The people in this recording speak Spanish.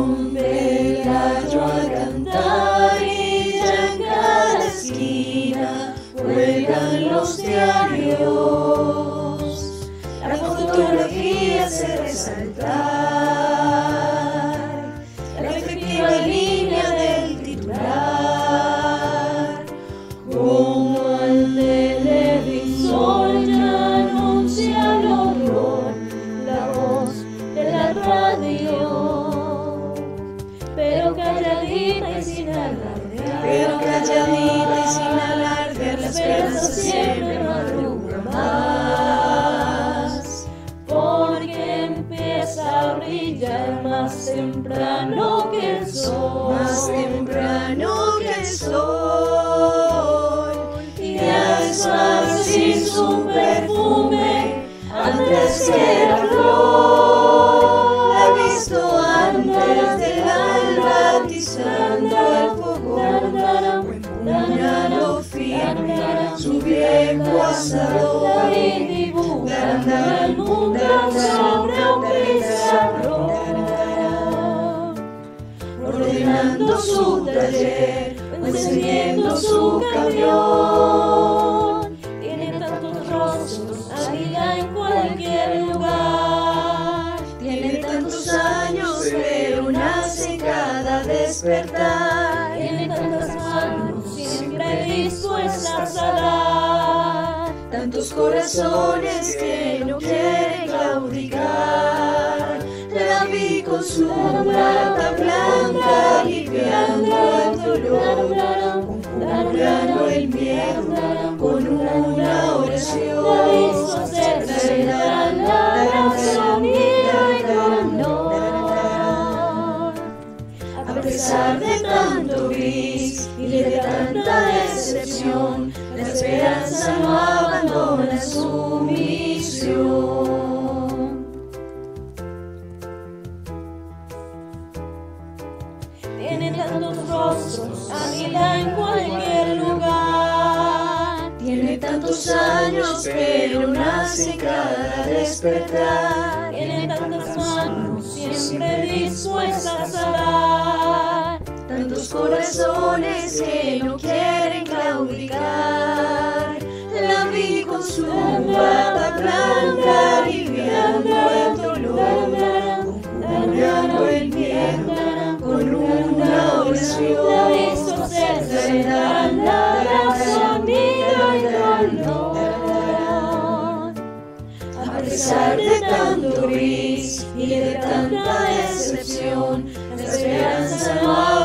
El gallo a cantar y ya en cada esquina juegan los diarios. La fotografía se resaltar, Pero calladita y sin alardear, pero calladita y sin alardear, la esperanza siempre madruga más. Porque empieza a brillar más temprano que el sol, más temprano que el sol. Y al esparcir su perfume antes que empuñando firme su viejo asador y dibujando el mundo sobre un pizarrón ordenando su taller, encendiendo su camión. Tiene tantos rostros, águila en cualquier lugar. Tiene tantos años, pero nace cada despertar. Tantos corazones que no quieren claudicar. La vi con su plata blanca, aliviando el dolor, curando el miedo con una oración. Hacerse la. A pesar de tanto gris y de tanta decepción, la esperanza no abandona su misión. Tiene tantos rostros, anida en cualquier lugar. Tiene tantos años, pero nace cada despertar. Tiene tantas manos, siempre dispuestas a dar. Tantos corazones que no quieren bata blanca, aliviando el dolor, curando el miedo con una oración. He visto hacerse la sonido y dolor. A pesar de tanto gris y de tanta decepción, la esperanza no